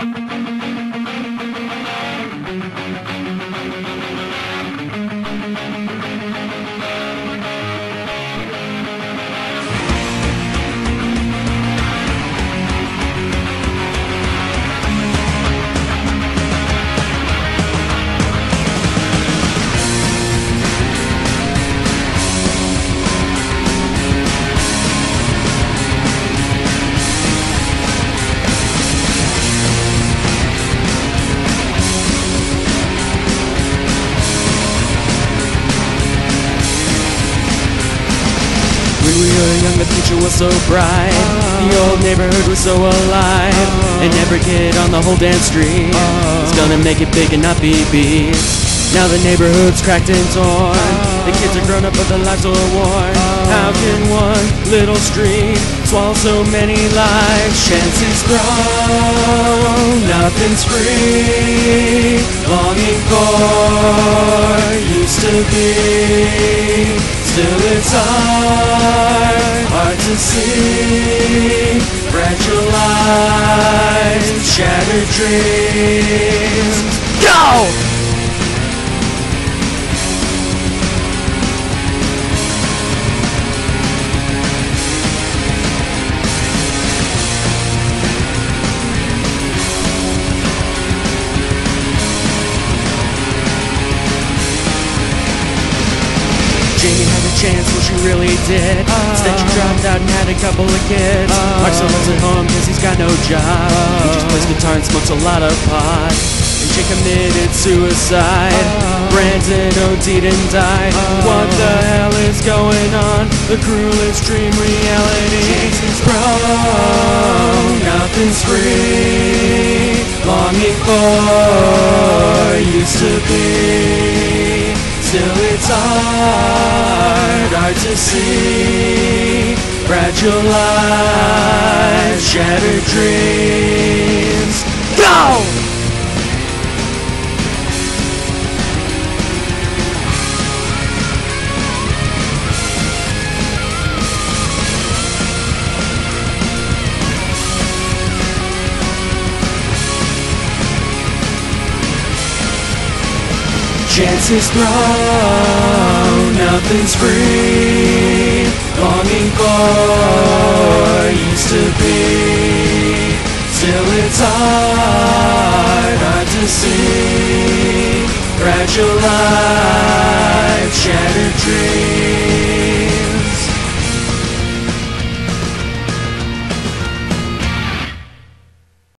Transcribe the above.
When we were young, the future was so bright. The old neighborhood was so alive. And every kid on the whole damn street was gonna make it big and not be beat. Now the neighborhood's cracked and torn. The kids are grown up, but their lives are worn. How can one little street swallow so many lives? Chances grow, nothing's free. Longing for used to be. Still it's hard, see Fragile lives, shattered dreams Go! Jamie had a chance, well she really did. Instead she dropped out and had a couple of kids. Mark still lives at home cause he's got no job. He just plays guitar and smokes a lot of pot. And she committed suicide. Brandon OD'd and died. What the hell is going on? The cruelest dream reality Bro, nothing's free Longing for used to be Still it's hard, hard to see. Fragile lives, shattered dreams Chances grow, nothing's free. Longing for used to be. Still it's hard, hard to see. Fragile lives, shattered dreams.